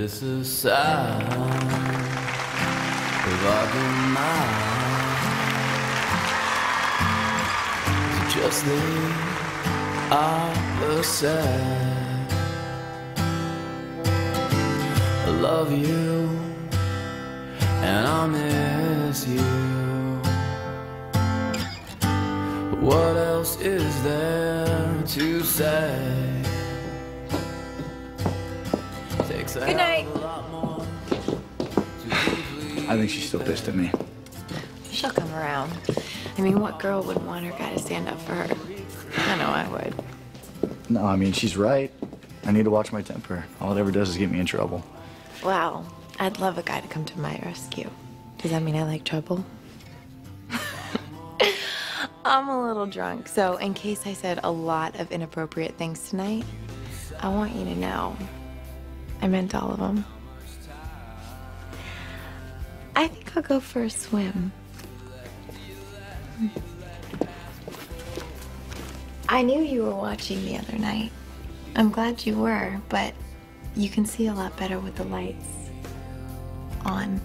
This is sad of our demise. Just the opposite. I love you and I miss you. What else is there to say? Takes a Good night. hell of a lot more I think she's still pissed at me. She'll come around. I mean, what girl would want her guy to stand up for her? I know I would. No, I mean, she's right. I need to watch my temper. All it ever does is get me in trouble. Wow, I'd love a guy to come to my rescue. Does that mean I like trouble? I'm a little drunk, so in case I said a lot of inappropriate things tonight, I want you to know I meant all of them. I think I'll go for a swim. I knew you were watching the other night. I'm glad you were, but you can see a lot better with the lights on.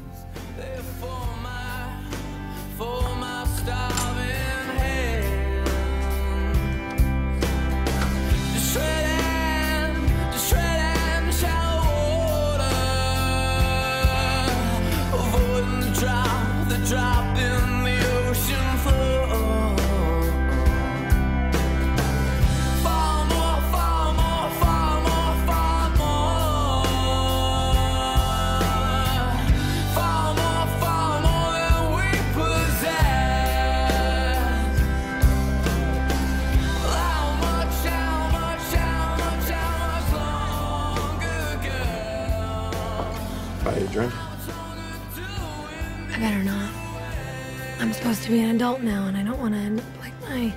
Adult now, and I don't want to end up like my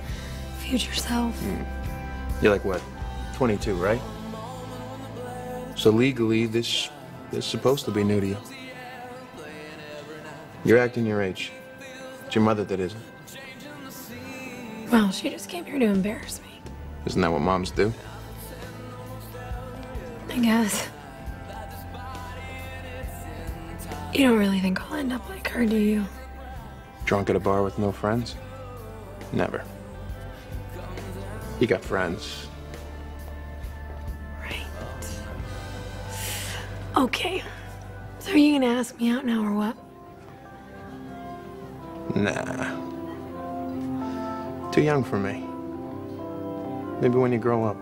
future self. Hmm. You're like what? 22, right? So legally, this is supposed to be new to you. You're acting your age. It's your mother that isn't. Well, she just came here to embarrass me. Isn't that what moms do? I guess. You don't really think I'll end up like her, do you? Drunk at a bar with no friends? Never. You got friends. Right. Okay. So are you gonna ask me out now or what? Nah. Too young for me. Maybe when you grow up.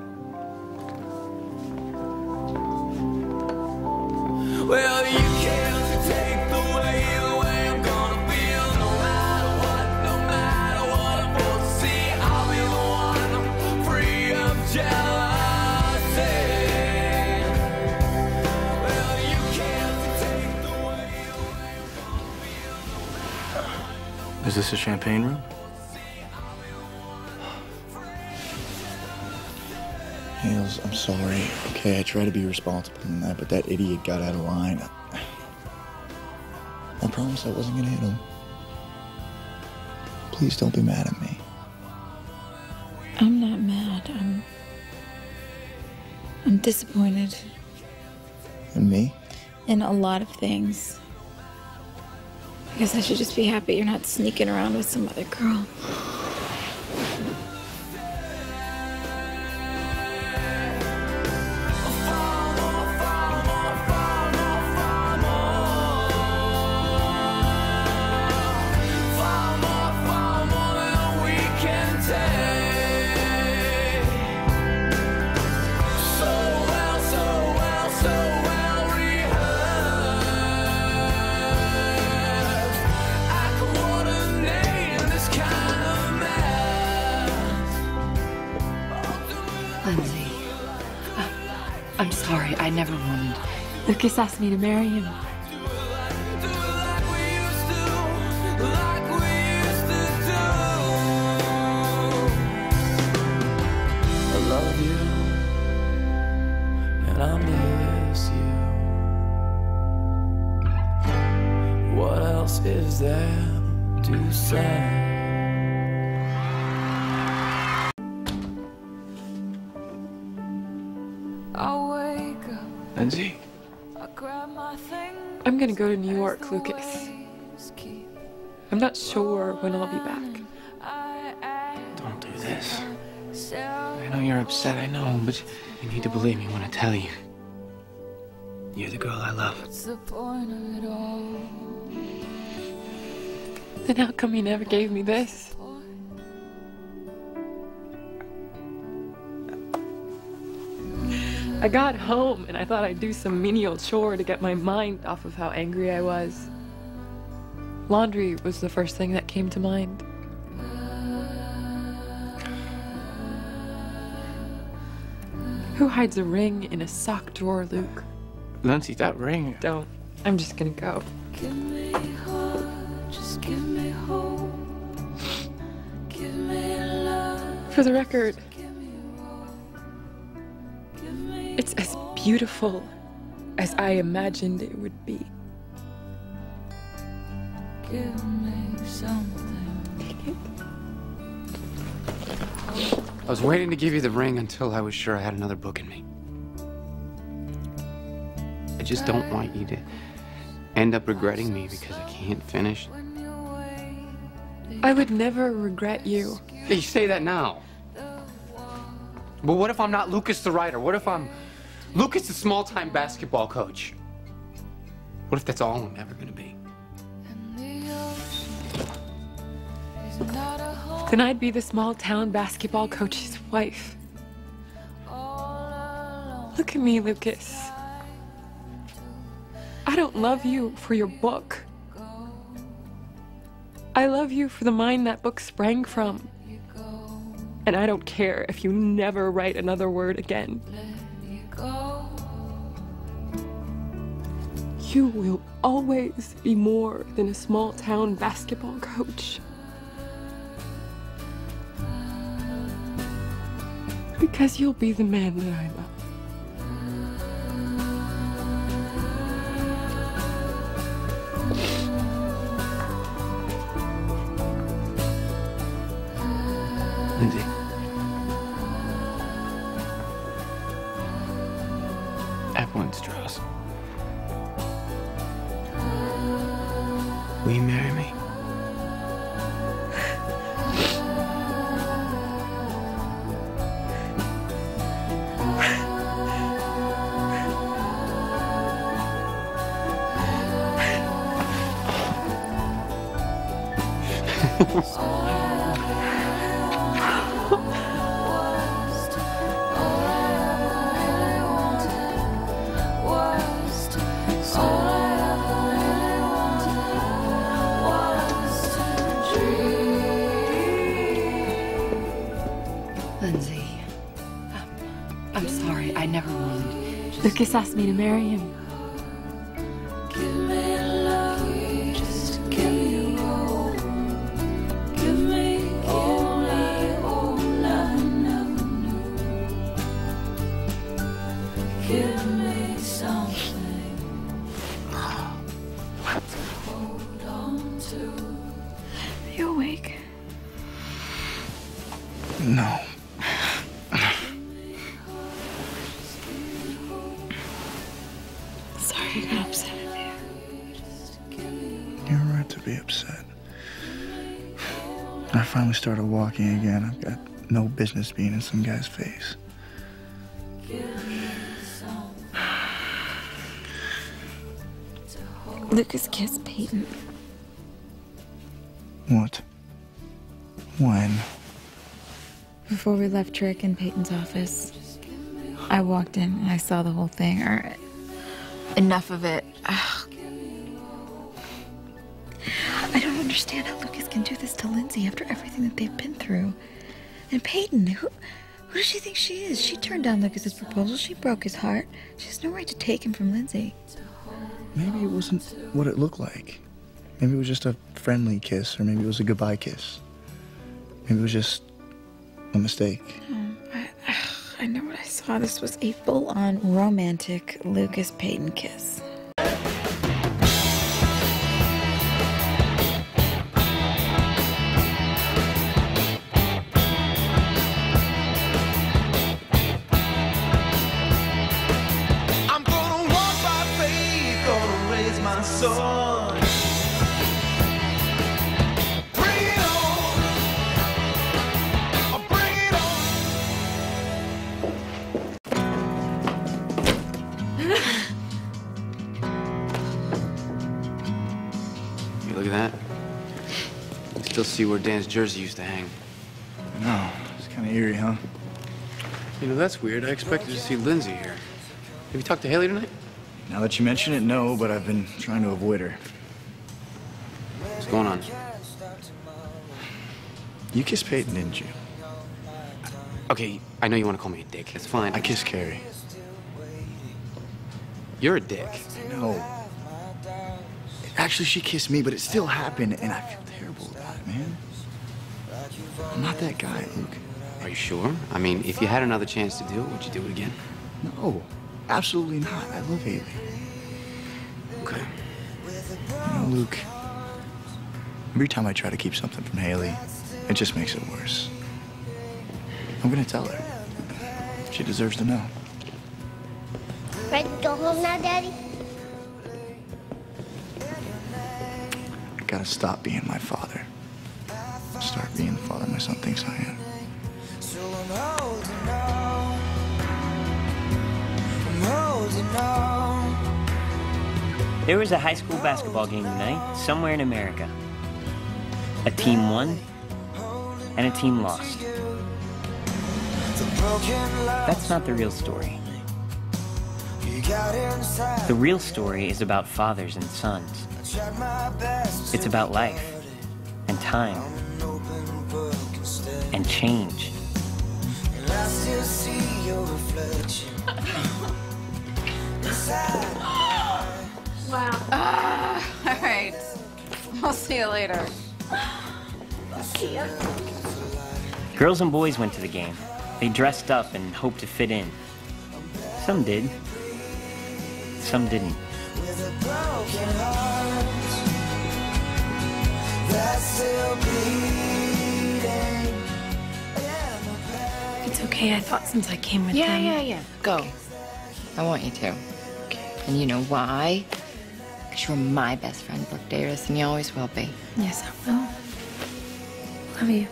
Is this a champagne room? Hales, I'm sorry. Okay, I try to be responsible in that, but that idiot got out of line. I promised I wasn't gonna hit him. Please don't be mad at me. I'm not mad. I'm. I'm disappointed In me? in a lot of things. I guess I should just be happy you're not sneaking around with some other girl. I'm sorry. I never wanted. Lucas asked me to marry him. is there to used Lindsay? I I'm gonna go to New York, Lucas. I'm not sure when I'll be back. Don't do this. I know you're upset, I know, but you need to believe me when I tell you. You're the girl I love. Then how come you never gave me this? I got home and I thought I'd do some menial chore to get my mind off of how angry I was. Laundry was the first thing that came to mind. Who hides a ring in a sock drawer, Luke? Lindsay, that ring. Don't. I'm just gonna go. For the record, it's as beautiful as I imagined it would be. I was waiting to give you the ring until I was sure I had another book in me. I just don't want you to end up regretting me because I can't finish. I would never regret you. You say that now. But what if I'm not Lucas the writer? What if I'm Lucas the small time basketball coach? What if that's all I'm ever gonna be? Then I'd be the small town basketball coach's wife. Look at me, Lucas. I don't love you for your book. I love you for the mind that book sprang from. And I don't care if you never write another word again. You will always be more than a small town basketball coach. Because you'll be the man that I love. Will you marry me? Lucas asked me to marry him. Are started walking again. I've got no business being in some guy's face. Lucas kissed Peyton. What? When? Before we left TRIC in Peyton's office, I walked in and I saw the whole thing. Or enough of it. I don't understand how Lucas can do this to Lindsay after everything that they've been through. And Peyton, who, who does she think she is? She turned down Lucas's proposal. She broke his heart. She has no right to take him from Lindsay. Maybe it wasn't what it looked like. Maybe it was just a friendly kiss, or maybe it was a goodbye kiss. Maybe it was just a mistake. I, I know what I saw. This was a full-on romantic Lucas Peyton kiss. Still see where Dan's jersey used to hang. No, it's kind of eerie, huh? You know, that's weird. I expected to see Lindsay here. Have you talked to Haley tonight? Now that you mention it, no, but I've been trying to avoid her. What's going on? You kissed Peyton, didn't you? Okay, I know you want to call me a dick. It's fine. I kissed Carrie. You're a dick. No. Actually, she kissed me, but it still happened, and I feel terrible about it, man. I'm not that guy, Luke. Are you sure? I mean, if you had another chance to do it, would you do it again? No, absolutely not. I love Haley. Okay. You know, Luke, every time I try to keep something from Haley, it just makes it worse. I'm gonna tell her. She deserves to know. Ready to go home now, Daddy? I gotta stop being my father. Start being the father my son thinks I am. So I'm holding on. I'm holding on. There was a high school basketball game tonight, somewhere in America. A team won, and a team lost. The broken love That's not the real story. you got inside. The real story is about fathers and sons. I tried my best. It's about life, and time, An open book instead. and change. And I still see your reflection. Inside. All right. I'll see you later. See ya. Girls and boys went to the game. They dressed up and hoped to fit in. Some did. Some didn't. With a broken heart that's still bleeding. And the pain It's okay. I thought since I came with you. Yeah, them. yeah, yeah. Go. I want you to. Okay. And you know why? Because you're my best friend, Brooke Davis, and you always will be. Yes, I will. Love you.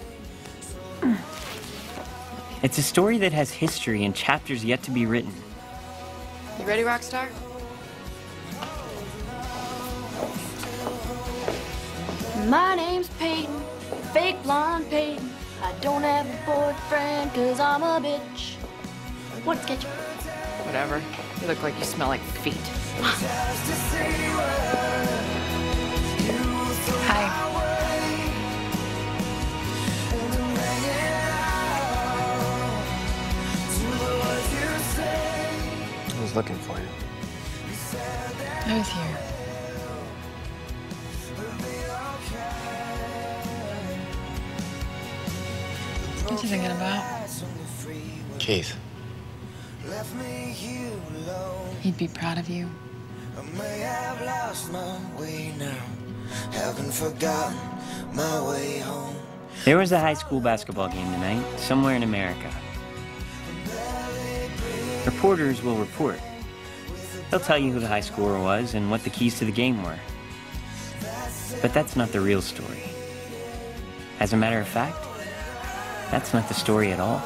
It's a story that has history and chapters yet to be written. You ready, Rockstar? My name's Peyton, fake blonde Peyton. I don't have a boyfriend cause I'm a bitch. What's get you? Whatever. You look like you smell like feet. Hi. I was looking for you. I was here. What you thinking about? Keith. He'd be proud of you. I may have lost my way now. Haven't forgotten my way home. There was a high school basketball game tonight, somewhere in America. Reporters will report. They'll tell you who the high scorer was and what the keys to the game were. But that's not the real story. As a matter of fact, that's not the story at all.